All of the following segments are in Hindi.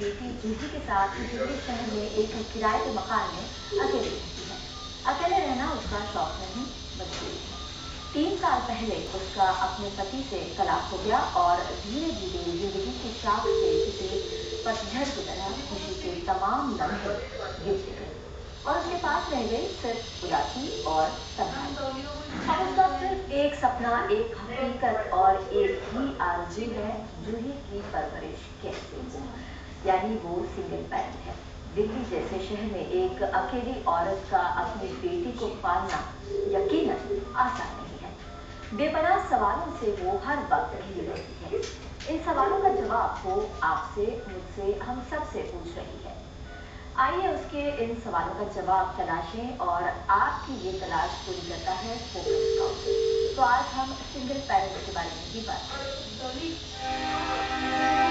बेटी जूही के साथ दिल्ली शहर में एक किराए के मकान में अकेले रहती है। अकेले रहना उसका शौक नहीं है तीन साल पहले उसका अपने पति से तलाक हो गया और धीरे धीरे ज़िंदगी की शाख से किसी पतझड़ की तरह खुशी के तमाम लम्हे गिरते गए और उसके पास रह गई सिर्फ़ उदासी और तन्हाई अब उसका सिर्फ़ एक सपना, एक हकीकत और एक ही आरज़ू है, जूही की परवरिश कैसे यानी वो सिंगल पैरेंट है। दिल्ली जैसे शहर में एक अकेली औरत का अपनी बेटी को पालना यकीन आसान नहीं है। बेपनाह सवालों से वो हर वक्त घिरी रहती है। इन सवालों का जवाब वो आपसे, मुझसे, हम सबसे पूछ रही है। आइए उसके इन सवालों का जवाब तलाशें और आपकी ये तलाश पूरी करता है फोकस तो आज हम सिंगल पेरेंट के बारे में भी बात करेंगे।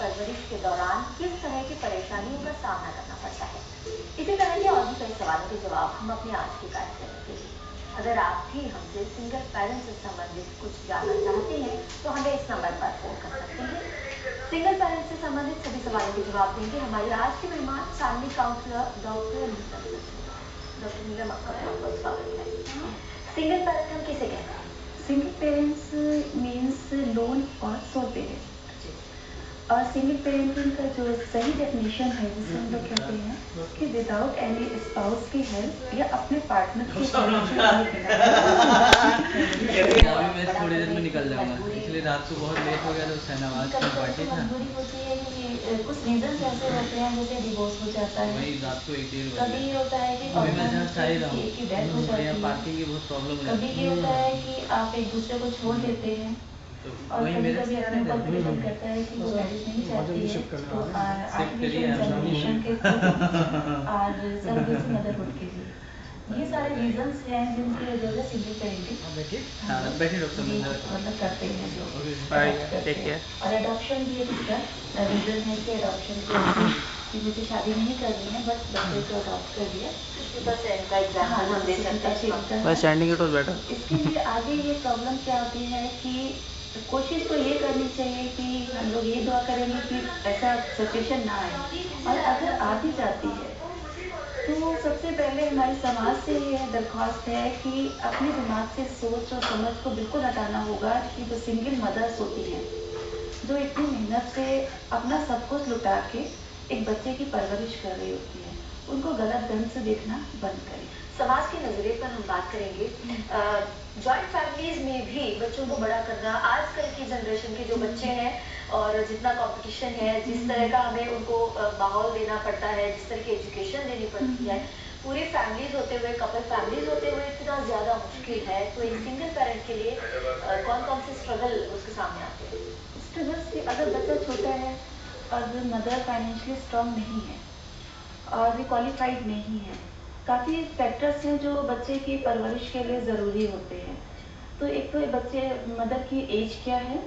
परवरिश के दौरान किस तरह की परेशानियों का सामना करना पड़ता है? इसी तरह के और भी कई सवालों के जवाब हम अपने आज के कार्यक्रम में देंगे। अगर आप भी हमसे सिंगल पेरेंट से संबंधित कुछ जानना चाहते हैं तो हमें इस नंबर पर फ़ोन कर सकते हैं। सिंगल पेरेंट से संबंधित सभी सवालों के जवाब देंगे हमारे आज के मेहमान family counsellor doctor doctor Neelam आपका बहुत बहुत स्वागत है सिंगल पेरेंट हम किसे कहते हैं सिंगल पेरेंट्स मीन्स लोन और सोल पेरेंट और सिंगल पेरेंटिंग का जो सही डेफिनेशन है जिसे हम लोग कहते हैं कि विदाउट एनी स्पाउस की हेल्प या अपने पार्टनर की अभी मैं थोड़ी देर में निकल जाऊँगा। इसलिए रात को बहुत लेट हो गया तो शहनवाज का पार्टी था कुछ रीजन ऐसे होते हैं जैसे डिवोर्स हो जाता है। वही रात को एक डेढ़ कभी बजे होता है कि अभी मैं जस्ट आ ही रहा की डेथ हो पार्किंग की बहुत प्रॉब्लम हो कभी ये होता है कि आप एक दूसरे को छोड़ देते हैं। तो और कभी कभी अपने ऊपर रहते करता है कि वो मैरिज नहीं चाहती है। तो आर्टिफिशियल इंसेमिनेशन के और सर्विस मदरहुड के लिए ये सारे रीजंस हैं जिनकी वजह से सिंगल पेरेंटिंग हाँ डॉक्टर मतलब करते हैं करते Take हैं। care. और अडॉप्शन भी एक इसका रीजन है कि अडॉप्शन के कि मुझे शादी नहीं करनी है बट बच्चे को अडॉप्ट कर लिया बस इनका एग्ज़ाम्पल हम दे सकते हैं बस स्टैंडिंग इट वाज बेटर। इसके लिए आगे ये प्रॉब्लम क्या होती है कि कोशिश तो ये करनी चाहिए कि हम लोग ये दुआ करेंगे कि ऐसा सिचुएशन ना आए। और अगर आ भी जाती है तो सबसे पहले हमारे समाज से ये दरख्वास्त है कि अपने दिमाग से सोच और समझ को बिल्कुल हटाना होगा कि जो सिंगल मदर्स होती हैं, जो इतनी मेहनत से अपना सब कुछ लुटा के एक बच्चे की परवरिश कर रही होती है, उनको गलत ढंग से देखना बंद करें। समाज के नज़रिए पर हम बात करेंगे। जॉइंट फैमिलीज़ में भी बच्चों को बड़ा करना आजकल की जनरेशन के जो बच्चे हैं और जितना कंपटीशन है जिस तरह का हमें उनको माहौल देना पड़ता है जिस तरह की एजुकेशन देनी पड़ती है पूरी फैमिलीज़ होते हुए कपल फैमिलीज़ होते हुए इतना ज़्यादा मुश्किल है। तो एक सिंगल पेरेंट के लिए कौन कौन से स्ट्रगल उसके सामने आते हैं? स्ट्रगल से अगर बच्चा छोटा है और मदर फाइनेंशियली स्ट्रांग नहीं है और भी क्वालिफाइड नहीं है काफ़ी फैक्टर्स हैं जो बच्चे की परवरिश के लिए ज़रूरी होते हैं। तो एक तो बच्चे मदर की एज क्या है,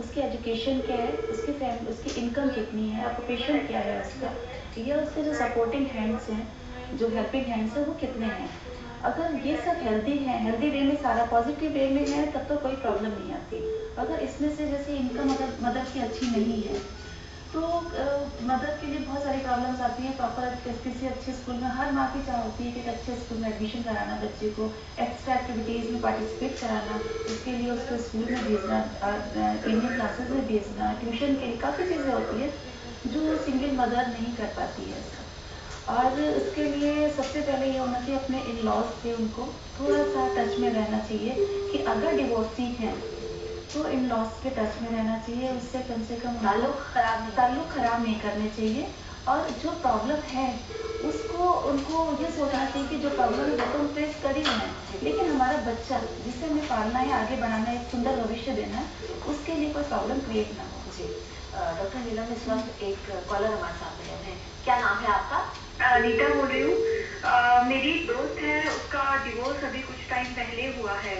उसकी एजुकेशन क्या है, उसकी फैम उसकी इनकम कितनी है ऑक्यूपेशन क्या है उसका, या उसके जो सपोर्टिंग हैंड्स हैं, जो हेल्पिंग हैंड्स हैं, वो कितने हैं? अगर ये सब हेल्दी हैं हेल्दी वे में सारा पॉजिटिव वे में है, तब तो कोई प्रॉब्लम नहीं आती। अगर इसमें से जैसे इनकम अगर मदर की अच्छी नहीं है तो मदर के लिए बहुत सारी प्रॉब्लम्स आती हैं। प्रॉपर किसी अच्छे स्कूल में हर माँ की चाह होती है कि एक अच्छे स्कूल में एडमिशन कराना, बच्चे को एक्स्ट्रा एक्टिविटीज़ में पार्टिसिपेट कराना। उसके लिए उसको स्कूल में भेजना इंडियन क्लासेस में भेजना ट्यूशन के लिए काफ़ी चीज़ें होती है जो सिंगल मदर नहीं कर पाती है। और उसके लिए सबसे पहले ये होना चाहिए अपने इन लॉज से उनको थोड़ा सा टच में रहना चाहिए कि अगर डिवोर्सी हैं तो इन लॉज के टच में रहना चाहिए उससे कम से कम ताल्लुक खराब नहीं ताल्लुक खराब नहीं करने चाहिए। और जो प्रॉब्लम है उसको उनको ये सोचना चाहिए कि जो प्रॉब्लम है वो तो हम फेस कर ही हैं। लेकिन हमारा बच्चा जिसे हमें पालना है आगे बढ़ाना है सुंदर भविष्य देना है उसके लिए कोई प्रॉब्लम क्रिएट ना हो। जी। डॉक्टर नीलम इस वक्त एक कॉलर हमारे साथ में है। क्या नाम है आपका? नीता बोल रही हूँ। मेरी दोस्त है उसका डिवोर्स अभी कुछ टाइम पहले हुआ है।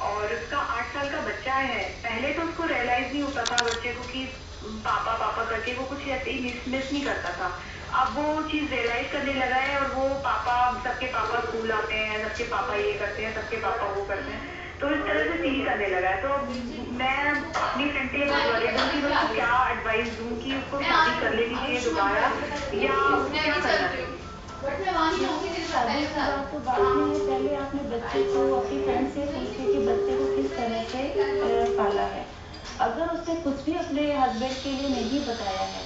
और उसका आठ साल का बच्चा है। पहले तो उसको रियलाइज़ नहीं होता था बच्चे को कि पापा पापा करके वो कुछ ऐसे ही मिस नहीं करता था। अब वो चीज़ रियलाइज़ करने लगा है और वो पापा, सबके पापा स्कूल आते हैं, सबके पापा ये करते हैं, सबके पापा वो करते हैं। तो इस तरह से फील करने लगा है। तो मैं अपनी फ्रेंड वरीड हूँ कि उसको क्या एडवाइस दूँ कि उसको शादी कर लेनी चाहिए दोबारा? या क्या करना चाहिए? बात है पहले आपने बच्चे को अपनी फ्रेंड से पूछे कि बच्चे को किस तरह से पाला है। अगर उसने कुछ भी अपने हस्बैंड के लिए नहीं बताया है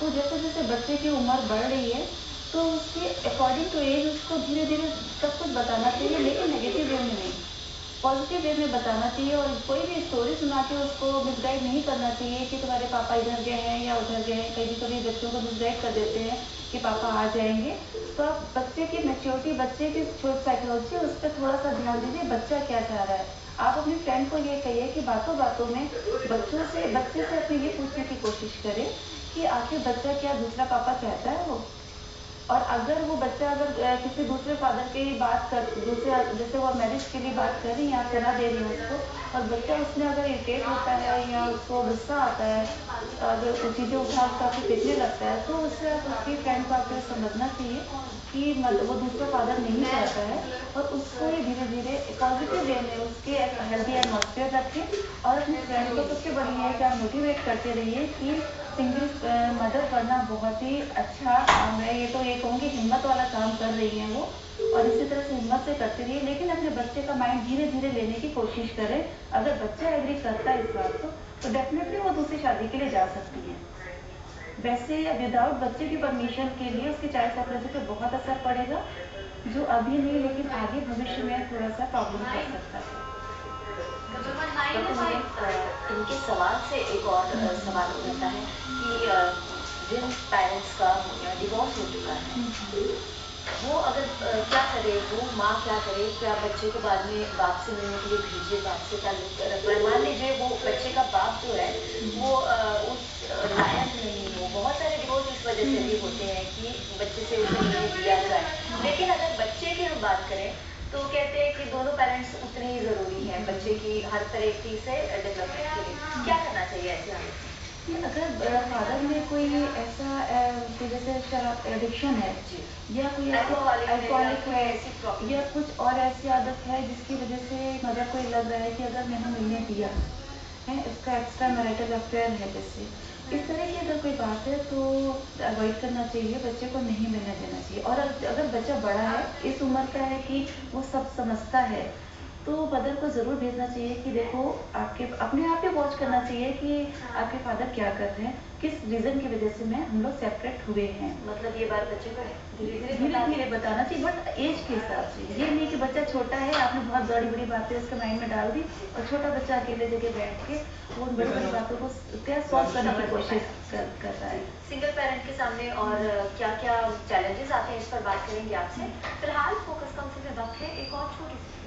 तो जैसे जैसे बच्चे की उम्र बढ़ रही है तो उसके अकॉर्डिंग टू एज उसको धीरे धीरे सब कुछ बताना चाहिए, लेकिन नेगेटिव वे में नहीं। पॉजिटिव वे में बताना चाहिए और कोई भी स्टोरी सुना के उसको मिसगाइड नहीं करना चाहिए कि तुम्हारे पापा इधर गए हैं या उधर गए हैं। कभी कभी बच्चों को मिसगाइड कर देते हैं कि पापा आ जाएँगे। तो आप बच्चे की मेच्योरिटी बच्चे की छोट साइकोलॉजी उस पर थोड़ा सा ध्यान दीजिए, बच्चा क्या चाह रहा है। आप अपनी फ्रेंड को ये कहिए कि बातों बातों में बच्चों से, बच्चे से अपने ये पूछने की कोशिश करें कि आखिर बच्चा क्या, दूसरा पापा चाहता है वो? और अगर वो बच्चा अगर किसी दूसरे फादर की बात कर दूसरे जैसे वो मैरिज के लिए बात कर रही हैं आप सलाह दे रही हैं उसको और बच्चा उसमें अगर इरिटेट होता है या उसको गुस्सा आता है अगर वो चीज़ें उठा उठा के पिटने लगता है तो उससे आप उसकी फ्रेंड को आपको समझना चाहिए कि मत- वो दूसरा फादर नहीं चाहता है और उसको ये धीरे धीरे पॉजिटिव वे में उसके हेल्दी एटमोसफेयर रखें और अपनी फ्रेंड को सबसे बड़ी है कि आप मोटिवेट करते रहिए कि सिंगल मदर करना बहुत ही अच्छा है ये तो ये कहूँगी हिम्मत वाला काम कर रही हैं वो, और इसी तरह से हिम्मत से करते रहिए, लेकिन अपने बच्चे का माइंड धीरे धीरे लेने की कोशिश करें। अगर बच्चा एग्री करता है इस बात को तो डेफिनेटली वो दूसरी शादी के लिए जा सकती है। वैसे विदाउट बच्चे की परमिशन के लिए उसके चाइल्ड साइकोलॉजी पे बहुत असर पड़ेगा, जो अभी नहीं, लेकिन आगे भविष्य में थोड़ा सा प्रॉब्लम कर सकता है। इनके सवाल से एक और सवाल उठता है कि जिन पेरेंट्स का डिवोर्स हो चुका है, वो अगर क्या करे, वो माँ क्या करे, क्या बच्चे को बाद में बाप से मिलने के लिए भेजे बाप से रखवाए मान लीजिए वो बच्चे का बाप जो है, वो उस लायक नहीं हो बहुत सारे डिवोर्स इस वजह से भी होते हैं कि बच्चे से उसे दिया जाए लेकिन अगर बच्चे की हम बात करें तो कहते हैं कि दोनों पेरेंट्स उतने ही ज़रूरी हैं बच्चे की हर तरीके से डेवलपमेंट के लिए। क्या करना चाहिए ऐसे हालत अगर फादर में कोई ऐसा जैसे शराब एडिक्शन है या कोई अल्कोहलिक है या कुछ और ऐसी आदत है जिसकी वजह से मदर को लग रहा है कि अगर मैंने मिलने दिया है इसका एक्स्ट्रा मैरिटल अफेयर है जैसे इस तरह की अगर कोई बात है तो अवॉइड करना चाहिए, बच्चे को नहीं मिलने देना चाहिए। और अगर बच्चा बड़ा है, इस उम्र का है कि वो सब समझता है तो मदर को ज़रूर भेजना चाहिए कि देखो आपके अपने आप पे वॉच करना चाहिए कि आपके फादर क्या कर रहे हैं किस रीज़न की वजह से मैं हम लोग सेपरेट हुए हैं। मतलब ये बात बच्चे को धीरे धीरे धीरे बताना चाहिए बट एज के हिसाब से। ये नहीं कि बच्चा छोटा है आपने बहुत बड़ी बड़ी बातें उसके माइंड में डाल दी और छोटा बच्चा अकेले जगह बैठ के वो उन बड़ी बड़ी बातों को क्या सॉल्व करने की कोशिश कर, कर रहा है। सिंगल पेरेंट के सामने और क्या क्या चैलेंजेस आते हैं इस पर बात करेंगे आपसे। फ़िलहाल फोकस काउंसिल में वक्त है एक और छोटी सी